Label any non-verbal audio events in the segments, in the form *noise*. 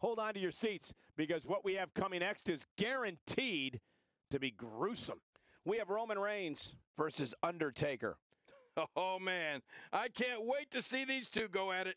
hold on to your seats because what we have coming next is guaranteed to be gruesome. We have Roman Reigns versus Undertaker. *laughs* Oh, man. I can't wait to see these two go at it.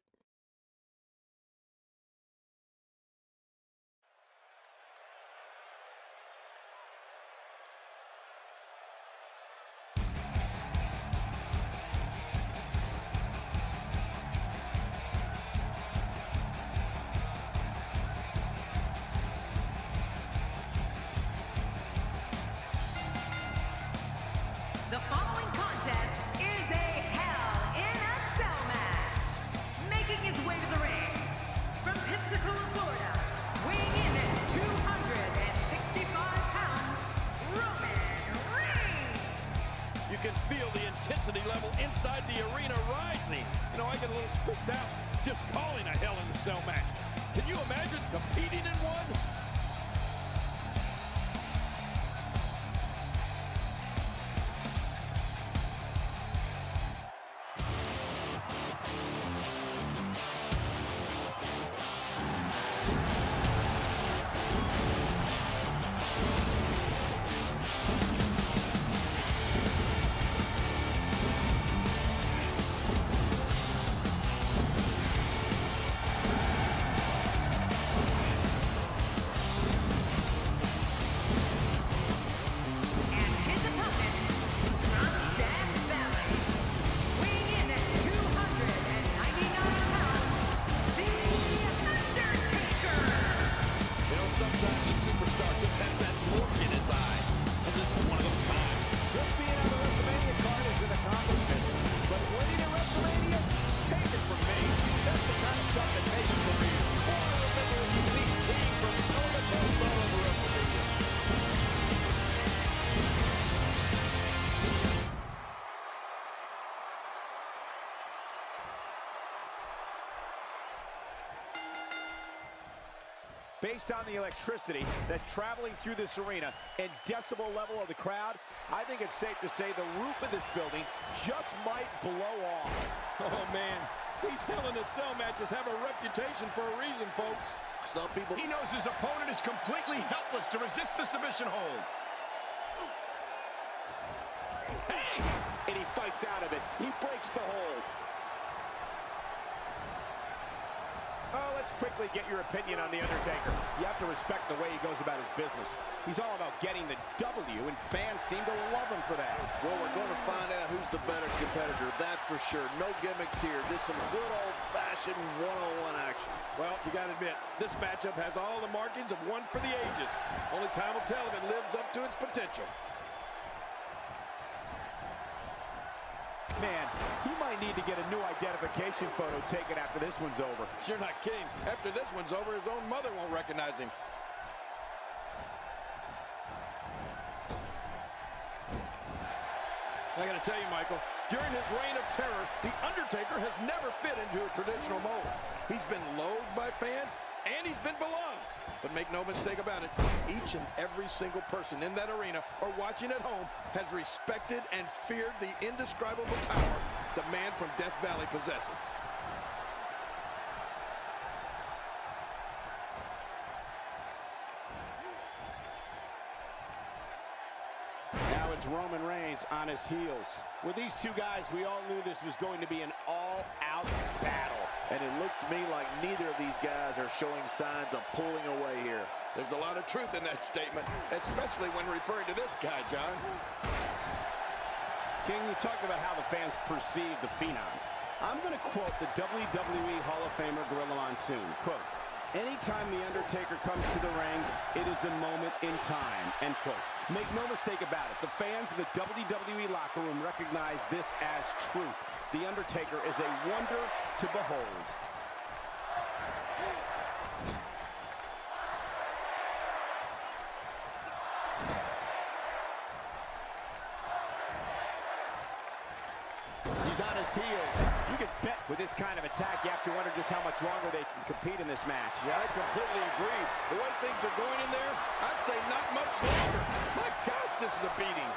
Based on the electricity that's traveling through this arena and decibel level of the crowd, I think it's safe to say the roof of this building just might blow off. Oh, man. These Hell in a Cell matches have a reputation for a reason, folks. Some people. He knows his opponent is completely helpless to resist the submission hold. Hey! And he fights out of it. He breaks the hold. Oh, let's quickly get your opinion on The Undertaker. You have to respect the way he goes about his business. He's all about getting the W, and fans seem to love him for that. Well, we're going to find out who's the better competitor, that's for sure. No gimmicks here, just some good old-fashioned one-on-one action. Well, you got to admit, this matchup has all the markings of one for the ages. Only time will tell if it lives up to its potential. Man, he might need to get a new identification photo taken after this one's over. You're not kidding. After this one's over, his own mother won't recognize him. I got to tell you, Michael, during his reign of terror, The Undertaker has never fit into a traditional mold. He's been loathed by fans, and he's been beloved. But make no mistake about it, each and every single person in that arena or watching at home has respected and feared the indescribable power the man from Death Valley possesses. Now it's Roman Reigns on his heels. With these two guys, we all knew this was going to be an all-out battle. And it looks to me like neither of these guys are showing signs of pulling away here. There's a lot of truth in that statement, especially when referring to this guy, John. King, you talked about how the fans perceive the Phenom. I'm going to quote the WWE Hall of Famer Gorilla Monsoon. Quote, Anytime The Undertaker comes to the ring, it is a moment in time, end quote. Make no mistake about it, the fans in the WWE locker room recognize this as truth. The Undertaker is a wonder to behold. He's on his heels. You can bet with this kind of attack, you have to wonder just how much longer they can compete in this match. Yeah, I completely agree. The way things are going in there, I'd say not much longer. My gosh, this is a beating.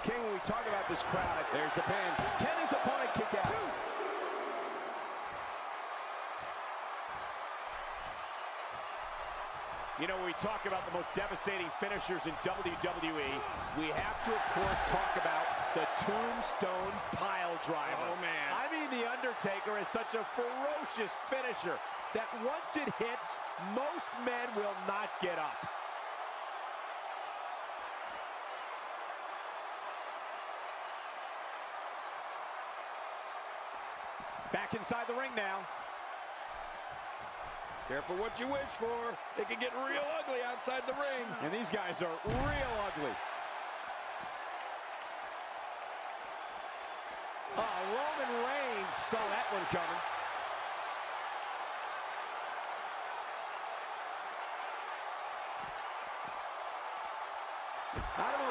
King, when we talk about this crowd, there's the pin. Can his opponent kick out? You know, when we talk about the most devastating finishers in WWE, we have to, of course, talk about the Tombstone Piledriver. Oh, man. I mean, The Undertaker is such a ferocious finisher that once it hits, most men will not get up. Back inside the ring now. Careful what you wish for. It can get real ugly outside the ring. And these guys are real ugly. Oh, Roman Reigns saw that one coming.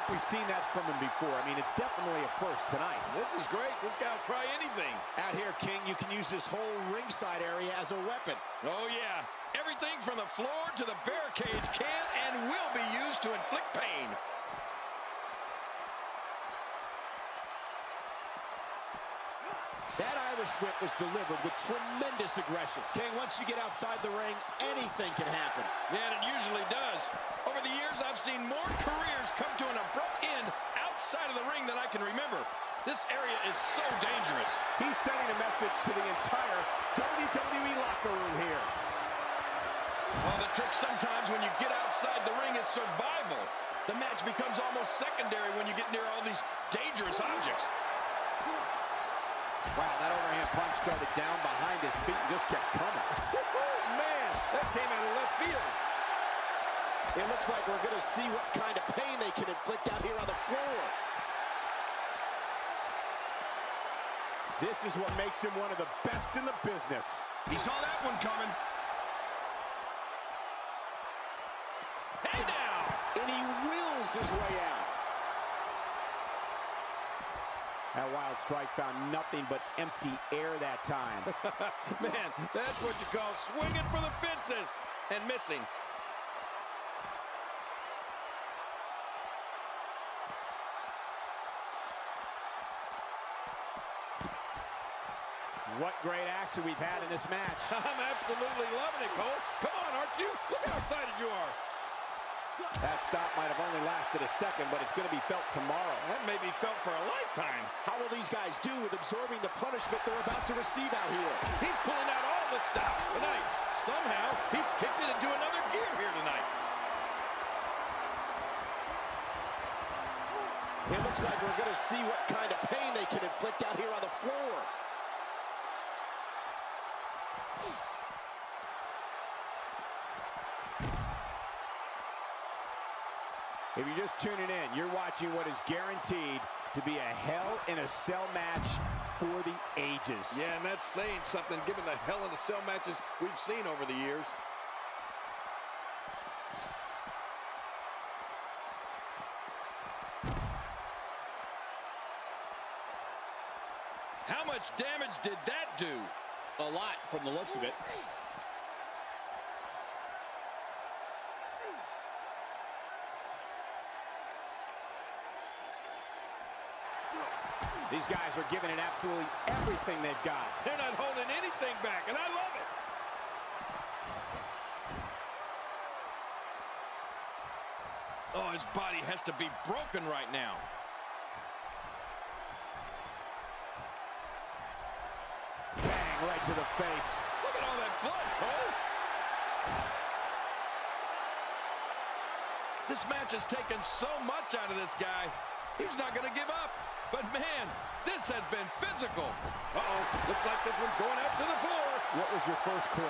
I don't know if we've seen that from him before. I mean, it's definitely a first tonight. This is great. This guy will try anything. Out here, King, you can use this whole ringside area as a weapon. Oh, yeah. Everything from the floor to the barricades can and will be used to inflict pain. That Irish whip was delivered with tremendous aggression. King, once you get outside the ring, anything can happen. Yeah, and it usually does. Over the years, I've seen more careers come to an abrupt end outside of the ring than I can remember. This area is so dangerous. He's sending a message to the entire WWE locker room here. Well, the trick sometimes when you get outside the ring is survival. The match becomes almost secondary when you get near all these dangerous objects. Wow, that overhand punch started down behind his feet and just kept coming. Man, that came out of left field. It looks like we're going to see what kind of pain they can inflict out here on the floor. This is what makes him one of the best in the business. He saw that one coming. Hey now! And he wills his way out. That wild strike found nothing but empty air that time. *laughs* Man, that's what you call swinging for the fences and missing. what great action we've had in this match. *laughs* I'm absolutely loving it, Cole. Come on, aren't you? Look how excited you are. That stop might have only lasted a second, but it's going to be felt tomorrow. That may be felt for a lifetime. How will these guys do with absorbing the punishment they're about to receive out here? He's pulling out all the stops tonight. Somehow, he's kicked it into another gear here tonight. It looks like we're going to see what kind of pain they can inflict out here on the floor. If you're just tuning in, you're watching what is guaranteed to be a Hell in a Cell match for the ages. Yeah, and that's saying something given the Hell in a Cell matches we've seen over the years. How much damage did that do? A lot from the looks of it. These guys are giving it absolutely everything they've got. They're not holding anything back, and I love it. Oh, his body has to be broken right now. Bang, right to the face. Look at all that blood, Cole. This match has taken so much out of this guy. He's not going to give up. But man, this has been physical. Uh-oh, looks like this one's going out to the floor. What was your first clue?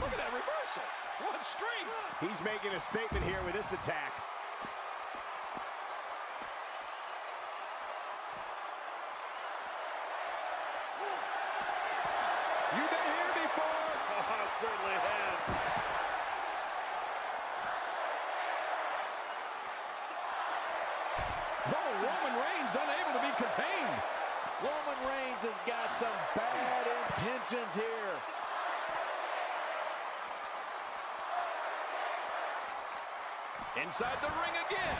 Look at that reversal. What strength. He's making a statement here with this attack. You've been here before. Oh, I certainly have. Oh, Roman Reigns unable to be contained. Roman Reigns has got some bad here. Inside the ring again.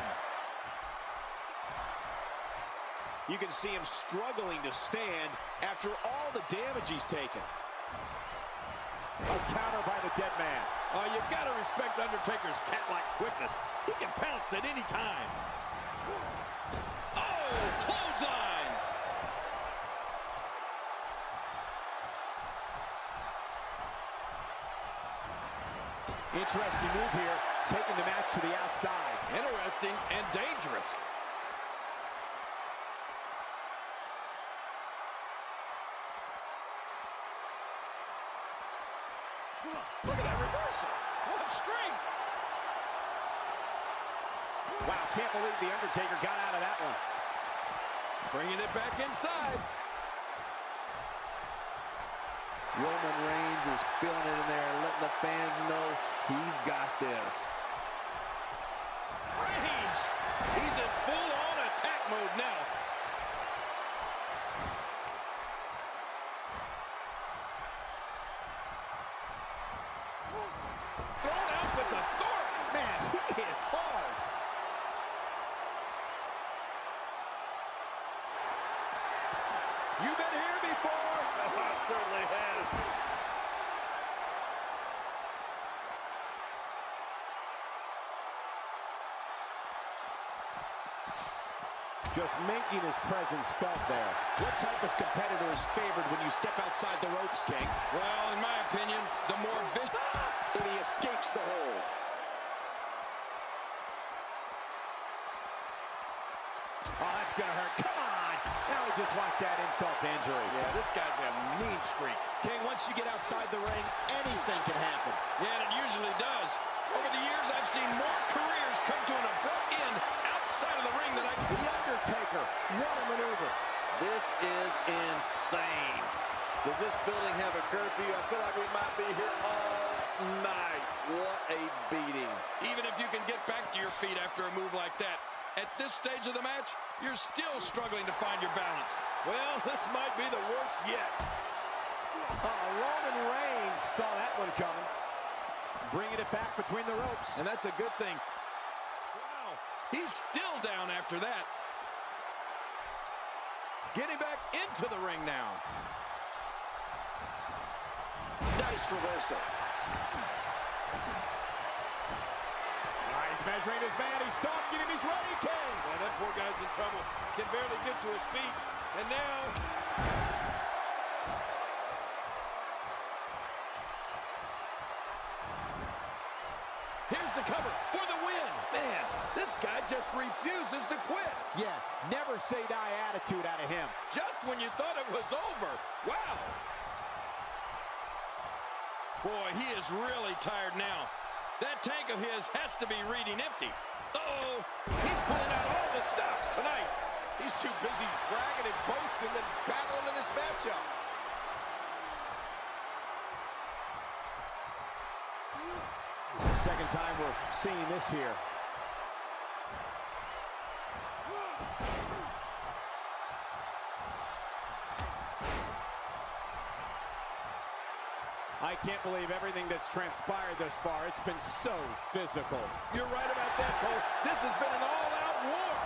You can see him struggling to stand after all the damage he's taken. A counter by the dead man. Oh, you gotta respect Undertaker's cat-like quickness. He can pounce at any time. Oh, clothesline! Interesting move here, taking the match to the outside. Interesting and dangerous. Look at that reversal. What strength. Wow, can't believe The Undertaker got out of that one. Bringing it back inside. Roman Reigns is feeling it in there, letting the fans know he's got this. Reigns. He's in full-on attack mode now. Thrown out with authority. Man, he hit hard. You've been here before. I certainly have. Just making his presence felt there. What type of competitor is favored when you step outside the ropes, King? Well, in my opinion, the more vicious... Ah! And he escapes the hold. Oh, that's gonna hurt. Come on. Now we just watched that insult to injury. Yeah, this guy's a mean streak. King, once you get outside the ring, anything can happen. Yeah, and it usually does. Over the years, I've seen more careers come to an abrupt end outside of the ring than I... The Undertaker, what a maneuver. This is insane. Does this building have a curfew? I feel like we might be here all night. What a beating. Even if you can get back to your feet after a move like that, at this stage of the match, you're still struggling to find your balance. Well, *laughs* this might be the worst yet. Oh, Roman Reigns saw that one coming. Bringing it back between the ropes. And that's a good thing. Wow, he's still down after that. Getting back into the ring now. Nice reversal. Ah, he's measuring his man. He's stalking him. He's ready, King. Man, that poor guy's in trouble. Can barely get to his feet. And now... Here's the cover for the win. Man, this guy just refuses to quit. Yeah, never say die attitude out of him. Just when you thought it was over. Wow. Boy, he is really tired now. That tank of his has to be reading empty. Uh-oh, he's pulling out all the stops tonight. He's too busy bragging and boasting than battling in this matchup. Second time we're seeing this here. I can't believe everything that's transpired thus far. It's been so physical. You're right about that, Cole. This has been an all-out war.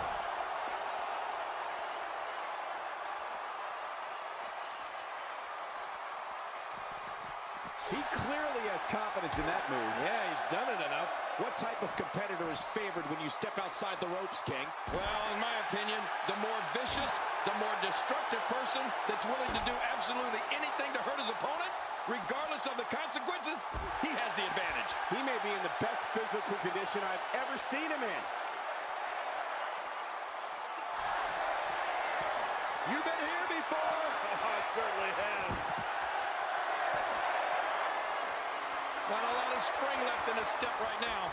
He clearly has confidence in that move. Yeah, he's done it enough. What type of competitor is favored when you step outside the ropes, King? Well, in my opinion, the more vicious, the more destructive person that's willing to do absolutely anything to hurt his opponent, regardless of the consequences, he has the advantage. He may be in the best physical condition I've ever seen him in. You've been here before. *laughs* Oh, I certainly have. Not a lot of spring left in his step right now.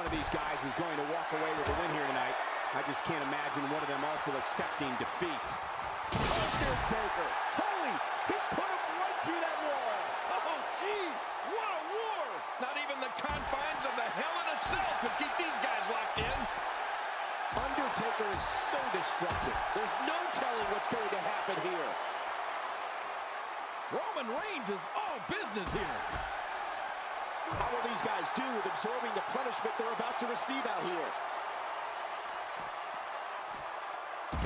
One of these guys is going to walk away with a win here tonight. I just can't imagine one of them also accepting defeat. Undertaker! Holy! He put him right through that wall! Oh, geez! What a war! Not even the confines of the Hell in a Cell could keep these guys locked in. Undertaker is so destructive. There's no telling what's going to happen here. Roman Reigns is all business here. How will these guys do with absorbing the punishment they're about to receive out here?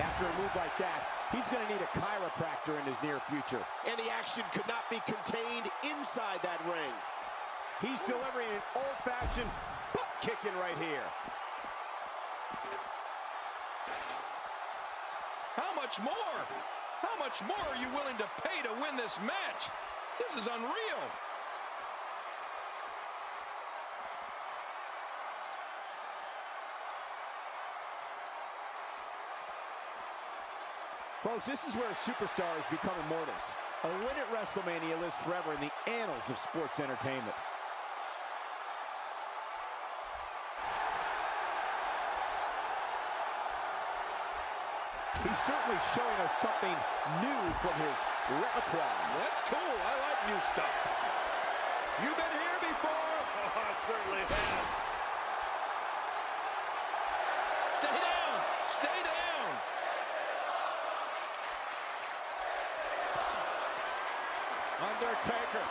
After a move like that, he's going to need a chiropractor in his near future. And the action could not be contained inside that ring. He's delivering an old-fashioned butt kicking right here. How much more? How much more are you willing to pay to win this match? This is unreal. Folks, this is where superstars become immortals. A win at WrestleMania lives forever in the annals of sports entertainment. He's certainly showing us something new from his repertoire. That's cool. I like new stuff. You've been here before. *laughs* Oh, I certainly have. Stay down. Stay down. Undertaker.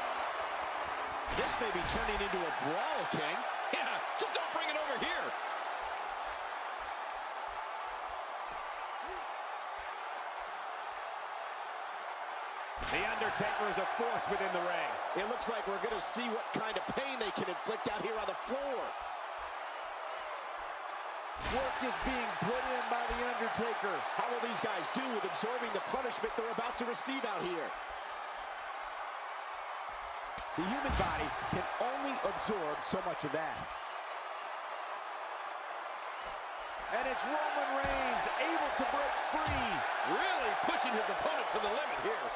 This may be turning into a brawl, King. *laughs* Yeah, just don't bring it over here. The Undertaker is a force within the ring. It looks like we're going to see what kind of pain they can inflict out here on the floor. Work is being put in by The Undertaker. How will these guys do with absorbing the punishment they're about to receive out here? The human body can only absorb so much of that. And it's Roman Reigns able to break free. Really pushing his opponent to the limit here.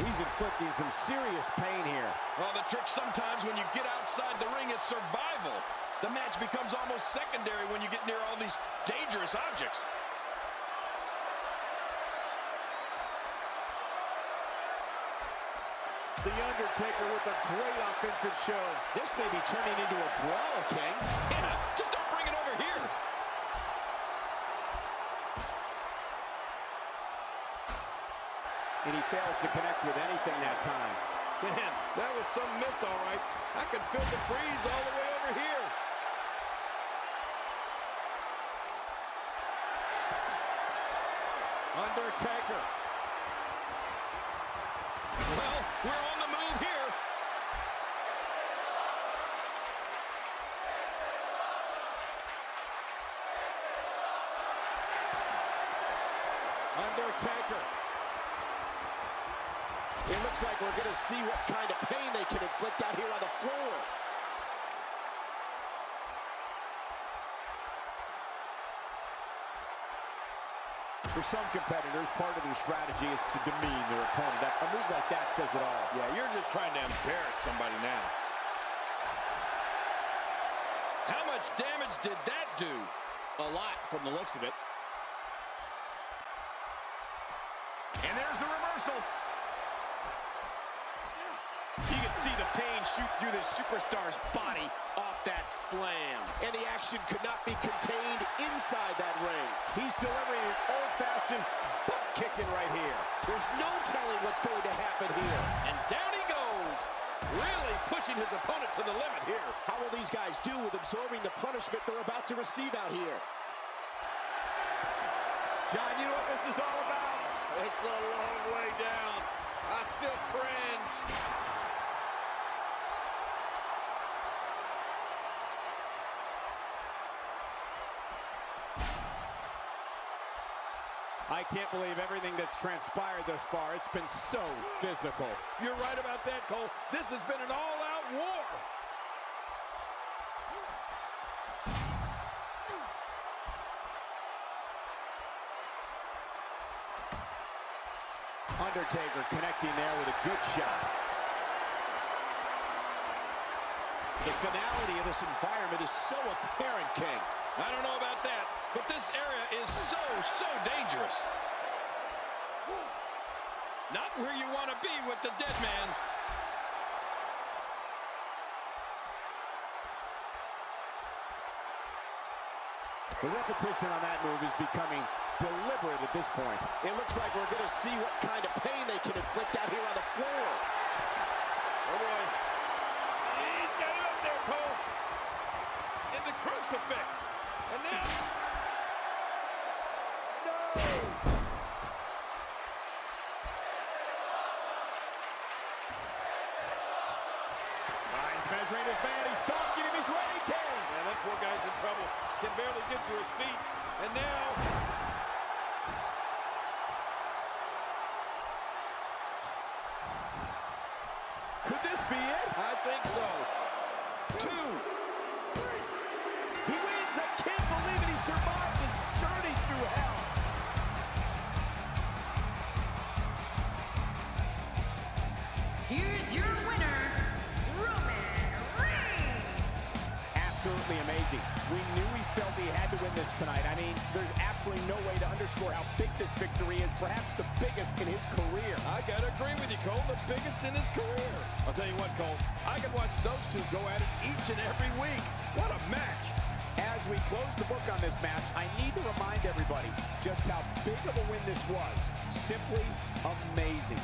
He's inflicting some serious pain here. Well, the trick sometimes when you get outside the ring is survival. The match becomes almost secondary when you get near all these dangerous objects. The Undertaker with a great offensive show. This may be turning into a brawl, King. Yeah, just don't bring it over here. And he fails to connect with anything that time. Man, that was some miss, all right. I can feel the breeze all the way over here. Undertaker. It looks like we're going to see what kind of pain they can inflict out here on the floor. For some competitors, part of their strategy is to demean their opponent. A move like that says it all. Yeah, you're just trying to embarrass somebody now. How much damage did that do? A lot from the looks of it. See shoot through the superstar's body off that slam. And the action could not be contained inside that ring. He's delivering an old-fashioned butt kicking right here. There's no telling what's going to happen here. And down he goes. Really pushing his opponent to the limit here. How will these guys do with absorbing the punishment they're about to receive out here? John, you know what this is all about? It's a long way down. I still cringe. I can't believe everything that's transpired thus far. It's been so physical. You're right about that, Cole. This has been an all-out war. Undertaker connecting there with a good shot. The finality of this environment is so apparent, King. I don't know about that, but this area is so, so dangerous. Not where you want to be with the dead man. The repetition on that move is becoming deliberate at this point. It looks like we're going to see what kind of pain they can inflict out here on the floor. Oh, boy. He's got it up there, Cole. In the crucifix. And now... No! Ryan's measuring his man. He's stalking him. He's ready. King. Man, that poor guy's in trouble. Can barely get to his feet. And now... Could this be it? I think so. Two. This tonight. I mean, there's absolutely no way to underscore how big this victory is, perhaps the biggest in his career. I gotta agree with you, Cole. The biggest in his career. I'll tell you what, Cole. I can watch those two go at it each and every week. What a match. As we close the book on this match, I need to remind everybody just how big of a win this was. Simply amazing.